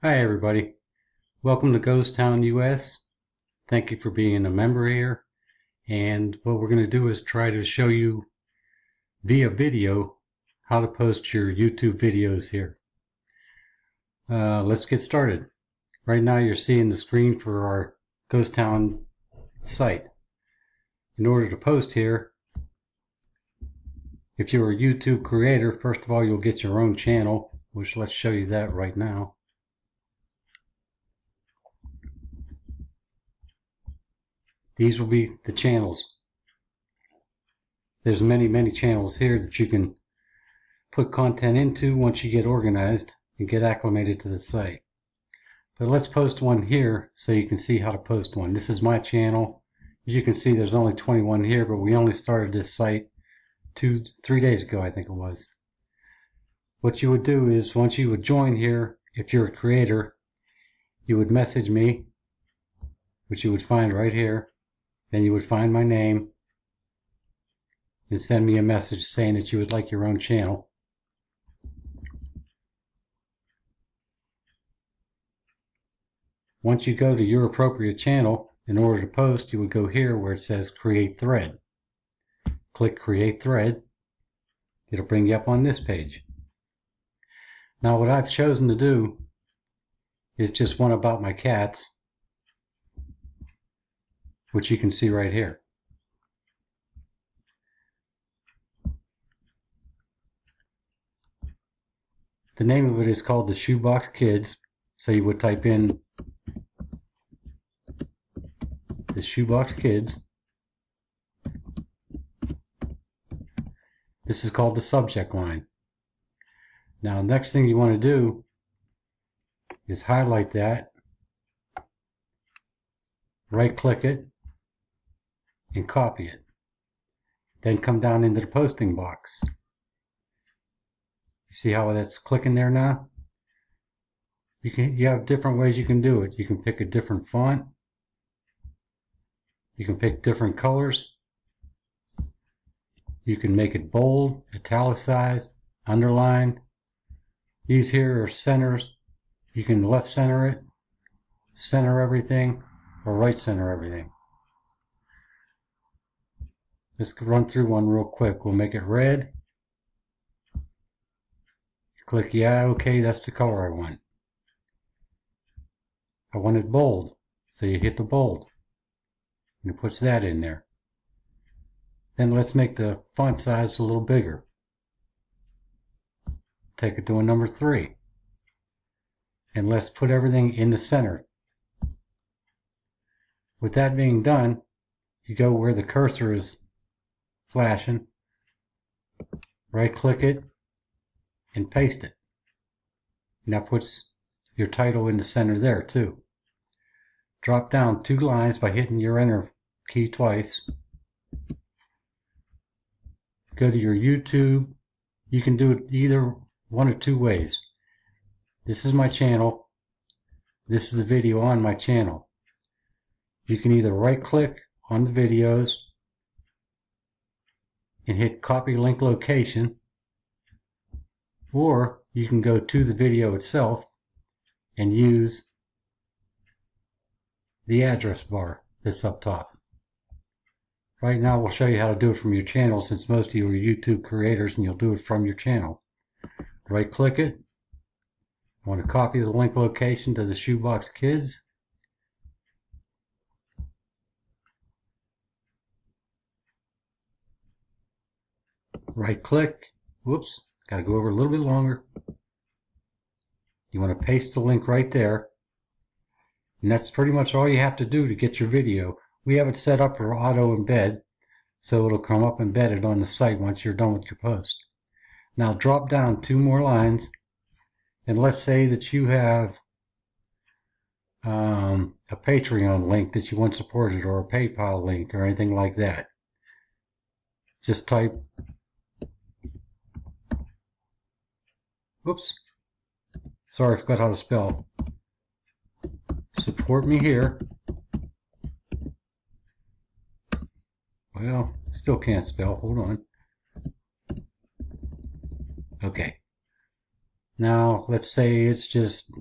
Hi everybody. Welcome to Ghost Town US. Thank you for being a member here. And what we're going to do is try to show you via video how to post your YouTube videos here. Uh, let's get started. Right now you're seeing the screen for our Ghost Town site. In order to post here, if you're a YouTube creator, first of all you'll get your own channel, which let's show you that right now. These will be the channels. There's many, many channels here that you can put content into once you get organized and get acclimated to the site. But let's post one here so you can see how to post one. This is my channel. As you can see, there's only 21 here, but we only started this site two, three days ago, I think it was. What you would do is once you would join here, if you're a creator, you would message me, which you would find right here. Then you would find my name and send me a message saying that you would like your own channel. Once you go to your appropriate channel, in order to post, you would go here where it says Create Thread. Click Create Thread. It'll bring you up on this page. Now what I've chosen to do is just one about my cats which you can see right here. The name of it is called the Shoebox Kids. So you would type in the Shoebox Kids. This is called the subject line. Now, next thing you want to do is highlight that, right click it, and copy it. Then come down into the posting box. See how that's clicking there now? You can you have different ways you can do it. You can pick a different font. You can pick different colors. You can make it bold, italicized, underlined. These here are centers. You can left center it, center everything, or right center everything. Let's run through one real quick. We'll make it red. Click yeah, okay, that's the color I want. I want it bold, so you hit the bold. And it puts that in there. Then let's make the font size a little bigger. Take it to a number three. And let's put everything in the center. With that being done, you go where the cursor is flashing, right click it, and paste it. And that puts your title in the center there too. Drop down two lines by hitting your enter key twice. Go to your YouTube. You can do it either one of two ways. This is my channel. This is the video on my channel. You can either right click on the videos and hit copy link location or you can go to the video itself and use the address bar that's up top. Right now we'll show you how to do it from your channel since most of you are YouTube creators and you'll do it from your channel. Right click it. I want to copy the link location to the Shoebox Kids right click, whoops, got to go over a little bit longer. You want to paste the link right there. And that's pretty much all you have to do to get your video. We have it set up for auto embed, so it'll come up embedded on the site once you're done with your post. Now drop down two more lines, and let's say that you have um, a Patreon link that you want supported, or a PayPal link, or anything like that. Just type Whoops. Sorry, I forgot how to spell. Support me here. Well, still can't spell. Hold on. Okay. Now, let's say it's just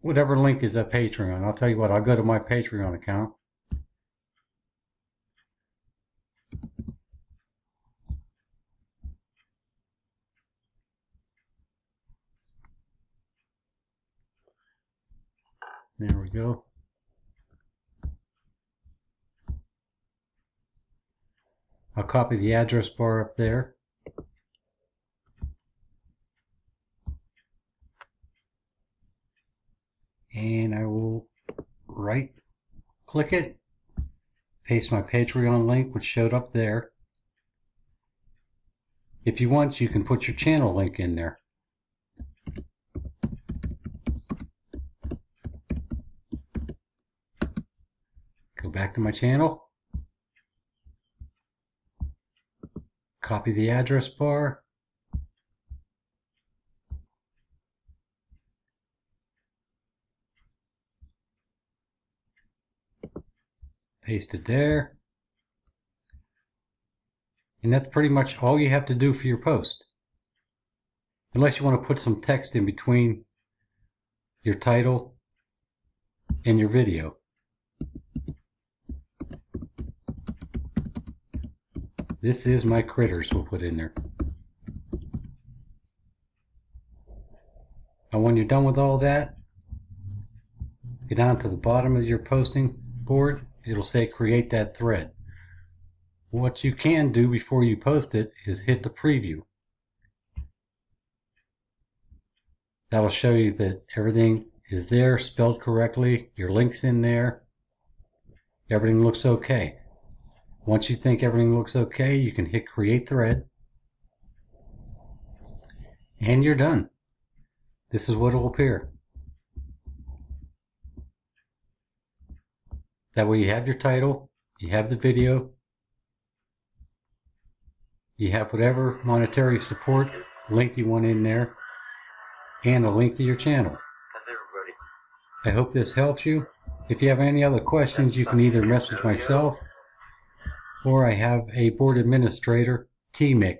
whatever link is at Patreon. I'll tell you what, I'll go to my Patreon account. There we go. I'll copy the address bar up there. And I will right click it, paste my Patreon link which showed up there. If you want, you can put your channel link in there. Back to my channel. Copy the address bar. Paste it there. And that's pretty much all you have to do for your post. Unless you want to put some text in between your title and your video. This is my critters we'll put in there. And when you're done with all that, get down to the bottom of your posting board. It'll say create that thread. What you can do before you post it is hit the preview. That'll show you that everything is there, spelled correctly, your link's in there, everything looks okay. Once you think everything looks okay, you can hit create thread. And you're done. This is what will appear. That way you have your title, you have the video, you have whatever monetary support link you want in there, and a link to your channel. I hope this helps you. If you have any other questions, you can either message myself or I have a board administrator, T-Mick.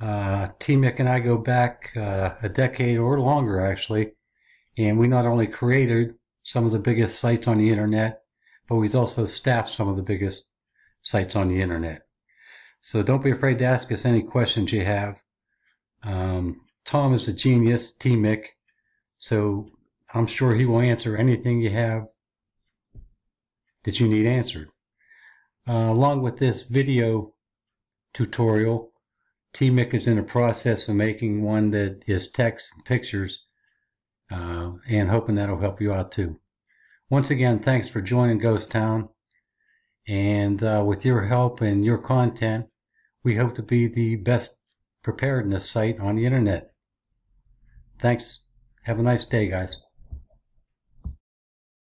Uh, T-Mick and I go back uh, a decade or longer, actually, and we not only created some of the biggest sites on the internet, but we've also staffed some of the biggest sites on the internet. So don't be afraid to ask us any questions you have. Um, Tom is a genius, T-Mick, so I'm sure he will answer anything you have that you need answered. Uh, along with this video tutorial, TMIC is in the process of making one that is text and pictures uh, and hoping that'll help you out too. Once again, thanks for joining Ghost Town. And uh, with your help and your content, we hope to be the best preparedness site on the internet. Thanks. Have a nice day, guys.